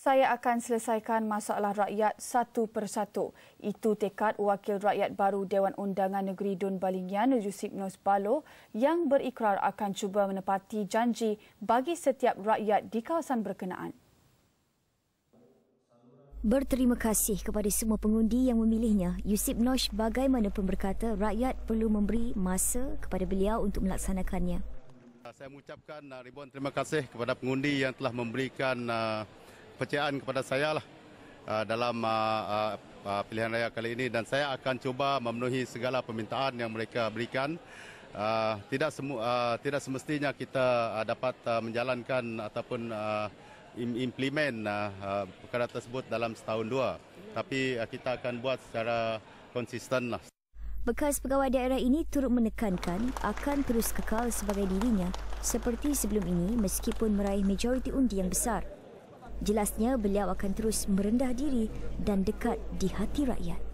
Saya akan selesaikan masalah rakyat satu persatu. Itu tekad Wakil Rakyat Baru Dewan Undangan Negeri Dun Balingian, Yusuf Nos Balo, yang berikrar akan cuba menepati janji bagi setiap rakyat di kawasan berkenaan. Berterima kasih kepada semua pengundi yang memilihnya. Yusuf Nosh bagaimanapun berkata rakyat perlu memberi masa kepada beliau untuk melaksanakannya. Saya mengucapkan uh, ribuan terima kasih kepada pengundi yang telah memberikan uh, kepercayaan kepada saya lah uh, dalam uh, uh, uh, pilihan raya kali ini dan saya akan cuba memenuhi segala permintaan yang mereka berikan. Uh, tidak semu, uh, tidak semestinya kita uh, dapat uh, menjalankan ataupun uh, implement uh, uh, perkara tersebut dalam setahun dua tapi uh, kita akan buat secara konsisten lah. Bekas pegawai daerah ini turut menekankan akan terus kekal sebagai dirinya seperti sebelum ini meskipun meraih majoriti undi yang besar. Jelasnya beliau akan terus merendah diri dan dekat di hati rakyat.